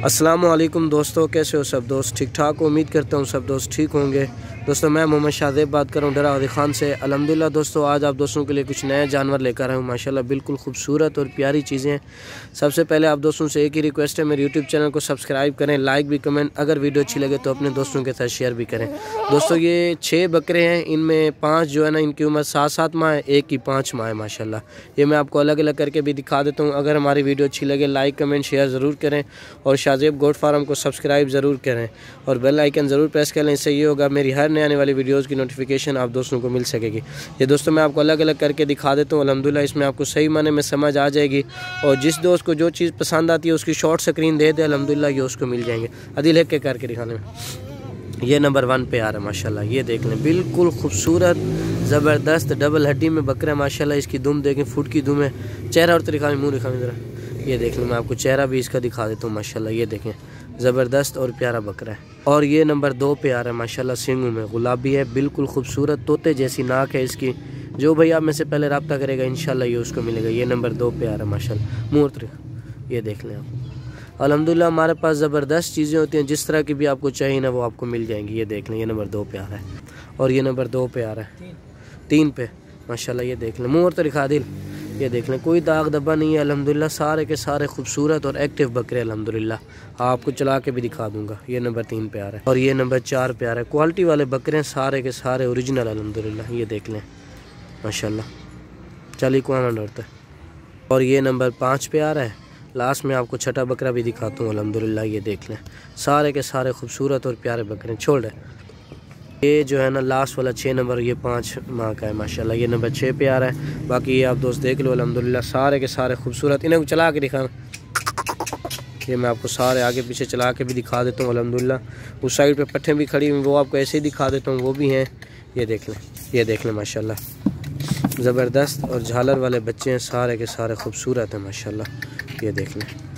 वालेकुम दोस्तों, कैसे हो सब दोस्त? ठीक ठाक? उम्मीद करता हूँ सब दोस्त ठीक होंगे। दोस्तों, मैं मोहम्मद शाहजेब बात कर रहा हूँ डरा वादी खान से। अलहमदिल्ला दोस्तों, आज आप दोस्तों के लिए कुछ नए जानवर लेकर आए हूँ। माशाल्लाह, बिल्कुल खूबसूरत और प्यारी चीज़ें हैं। सबसे पहले आप दोस्तों से एक ही रिक्वेस्ट है, मेरे यूट्यूब चैनल को सब्सक्राइब करें लाइक भी कमेंट अगर वीडियो अच्छी लगे तो अपने दोस्तों के साथ शेयर भी करें। दोस्तों, ये छः बकरे हैं, इनमें पाँच जो है ना, इनकी उम्र सात सात माह है, एक की पाँच माह है माशा ये मैं आपको अलग अलग करके भी दिखा देता हूँ। अगर हमारी वीडियो अच्छी लगे लाइक कमेंट शेयर ज़रूर करें। और शाहजेब गोट फार्म को सब्सक्राइब ज़रूर करें और बेल आइकन ज़रूर प्रेस कर लें, इससे ये होगा मेरी हर नए आने वाली वीडियोज़ की नोटिफिकेशन आप दोस्तों को मिल सकेगी। ये दोस्तों मैं आपको अलग अलग करके दिखा देता हूँ अलहमदिल्ला इसमें आपको सही माने में समझ आ जाएगी और जिस दोस्त को जो चीज़ पसंद आती है उसकी शॉर्ट स्क्रीन दे दे अलहमदिल्ला ये उसको मिल जाएँगे। अदिल है के करके दिखाने में। ये नंबर वन पे आ रहा है, माशाल्लाह, ये देख लें, बिल्कुल खूबसूरत, ज़बरदस्त डबल हड्डी में बकरा माशाल्लाह, इसकी दुम देखें, फुट की दुम है, चेहरा और तरीका में, मुँह दिखा ज़रा। ये देख लें, मैं आपको चेहरा भी इसका दिखा देता हूँ, माशाल्लाह, ये देखें। ज़बरदस्त और प्यारा बकरा है। और ये नंबर दो पे आ रहा है, माशाल्लाह, सिंगू में। गुलाबी है, बिल्कुल खूबसूरत तोते जैसी नाक है इसकी। जो भाई आप में से पहले रबता करेगा इन ये उसको मिलेगा। ये नंबर दो पे आ रहा है माशा मूर्त ये देख लें आप। अलहमदिल्ला हमारे पास ज़बरदस्त चीज़ें होती हैं। जिस तरह की भी आपको चाहिए ना, वो आपको मिल जाएँगी। ये देख लें, ये नंबर दो पे आ रहा है। और ये नंबर दो पे आ रहा है। तीन पे, माशाल्लाह, ये देख लें। मुँह तो दिखा दिल। ये देख लें। कोई दाग दबा नहीं है अलहमदिल्ला सारे के सारे खूबसूरत और एक्टिव बकरे अलहमदिल्ला आपको चला के भी दिखा दूँगा, ये नंबर तीन पे आ रहा है। और ये नंबर चार पे आ रहा है। क्वालिटी वाले बकरे सारे के सारे ओरिजिनल अलहमदिल्ला ये देख लें, माशाल्लाह। चाली कुआना डरता है। और ये नंबर पाँच पे आ रहा है। लास्ट में आपको छठा बकरा भी दिखाता हूँ अलहमदिल्ला ये देख लें। सारे के सारे खूबसूरत और प्यारे बकरे छोड़ रहे ये जो है ना लास्ट वाला छः नंबर, ये पाँच माह का है, माशाल्लाह, ये नंबर छः पे आ रहा है। बाकी ये आप दोस्त देख लो अलहमदिल्ला सारे के सारे खूबसूरत। इन्हें चला के दिखा। ये मैं आपको सारे आगे पीछे चला के भी दिखा देता हूँ अलहमदिल्ला उस साइड पे पट्टे भी खड़ी हुई, वो आपको ऐसे ही दिखा देता हूँ, वो भी हैं। ये देख लें, ये देख लें माशा ज़बरदस्त और झालर वाले बच्चे हैं, सारे के सारे खूबसूरत हैं माशा ये देख लें।